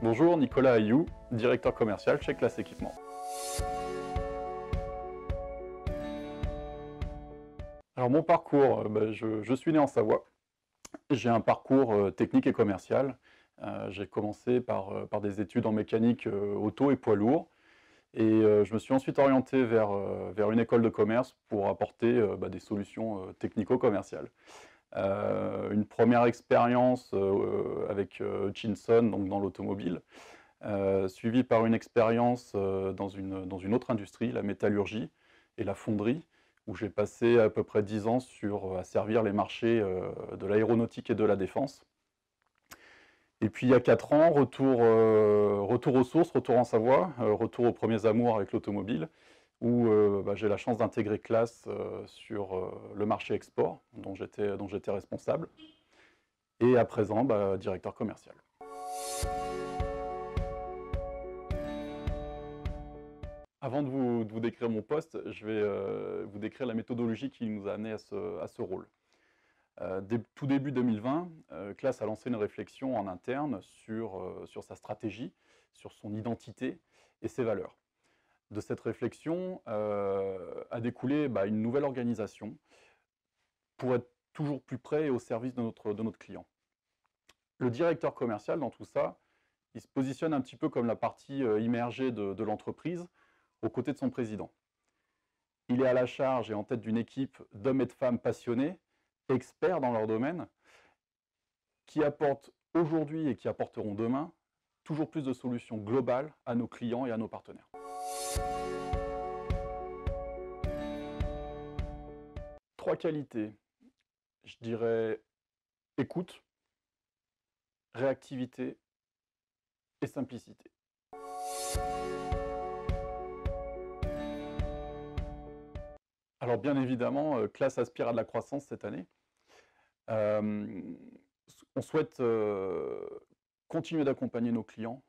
Bonjour, Nicolas Ayou, directeur commercial chez Classe Équipement. Alors mon parcours, euh, bah, je, suis né en Savoie. J'ai un parcours euh, technique et commercial. Euh, j'ai commencé par, des études en mécanique auto et poids lourd. Et je me suis ensuite orienté vers, une école de commerce pour apporter bah, des solutions technico-commerciales. Une première expérience avec Chinson, donc dans l'automobile, suivie par une expérience dans, une, dans une autre industrie, la métallurgie et la fonderie, où j'ai passé à peu près 10 ans sur, à servir les marchés euh, de l'aéronautique et de la défense. Et puis il y a 4 ans, retour, euh, retour aux sources, retour en Savoie, euh, retour aux premiers amours avec l'automobile, où bah, j'ai la chance d'intégrer classe sur le marché export, dont j'étais responsable, et à présent, bah, directeur commercial. Avant de vous, décrire mon poste, je vais euh, vous décrire la méthodologie qui nous a amené à ce, rôle. Euh, tout début 2020, euh, Classe a lancé une réflexion en interne sur, sa stratégie, sur son identité et ses valeurs. De cette réflexion a découlé bah, une nouvelle organisation pour être toujours plus près et au service de notre, client. Le directeur commercial, dans tout ça, il se positionne un petit peu comme la partie immergée de l'entreprise, aux côtés de son président. Il est à la charge et en tête d'une équipe d'hommes et de femmes passionnés, experts dans leur domaine, qui apportent aujourd'hui et qui apporteront demain toujours plus de solutions globales à nos clients et à nos partenaires. Trois qualités, je dirais écoute, réactivité et simplicité. Alors bien évidemment, euh, Classe aspire à de la croissance cette année. Euh, on souhaite euh, continuer d'accompagner nos clients,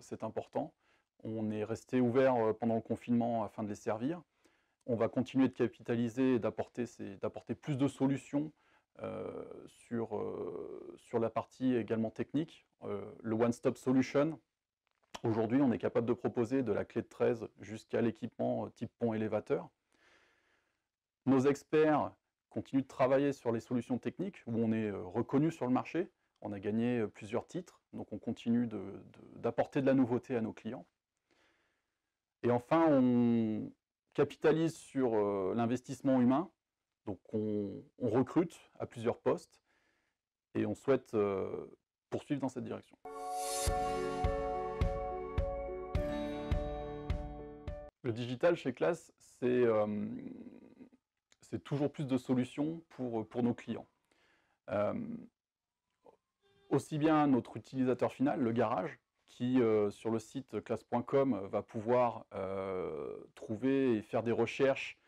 c'est important. On est resté ouvert pendant le confinement afin de les servir. On va continuer de capitaliser et d'apporter plus de solutions sur, sur la partie également technique. le One Stop Solution, aujourd'hui on est capable de proposer de la clé de 13 jusqu'à l'équipement type pont élévateur. Nos experts continuent de travailler sur les solutions techniques où on est euh, reconnu sur le marché. On a gagné euh, plusieurs titres, donc on continue d'apporter de, la nouveauté à nos clients. Et enfin, on capitalise sur euh, l'investissement humain. Donc on, recrute à plusieurs postes et on souhaite poursuivre dans cette direction. Le digital chez Class, c'est c'est toujours plus de solutions pour, nos clients. Euh, aussi bien notre utilisateur final, le garage, qui euh, sur le site classe.com va pouvoir euh, trouver et faire des recherches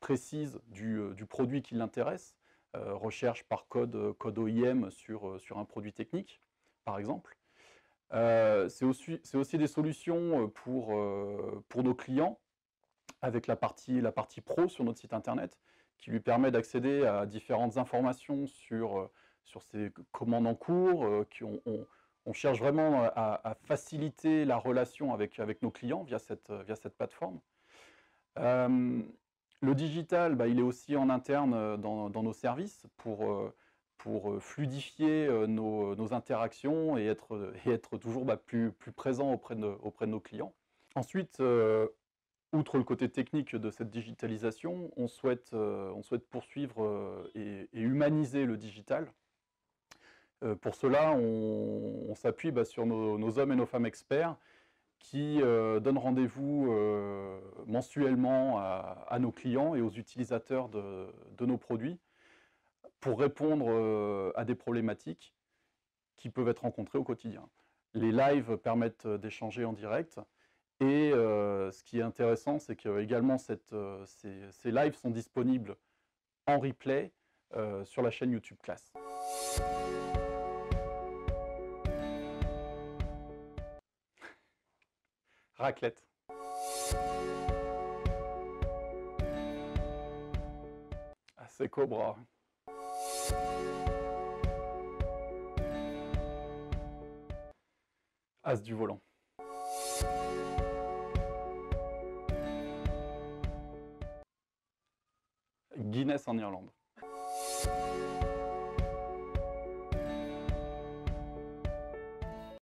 précises du, du, produit qui l'intéresse, recherche par code, code OIM sur, sur un produit technique, par exemple. c'est aussi, aussi, des solutions pour, pour nos clients avec la partie, la partie pro sur notre site internet, qui lui permet d'accéder à différentes informations sur, euh, sur ses commandes en cours. Euh, qui on, cherche vraiment à, faciliter la relation avec, nos clients via cette, cette plateforme. Euh, le digital, bah, il est aussi en interne dans, nos services pour, fluidifier nos, interactions et être, toujours bah, plus, plus présent auprès de, nos clients. Ensuite, outre le côté technique de cette digitalisation, on souhaite, euh, poursuivre euh, et, humaniser le digital. Euh, pour cela, on, s'appuie bah, sur nos, hommes et nos femmes experts qui donnent rendez-vous mensuellement à, nos clients et aux utilisateurs de, nos produits pour répondre à des problématiques qui peuvent être rencontrées au quotidien. Les lives permettent d'échanger en direct, et euh, ce qui est intéressant, c'est que également euh, ces, lives sont disponibles en replay euh, sur la chaîne YouTube Classe. Raclette. Ah, c'est Cobra. As du volant. Guinness en Irlande.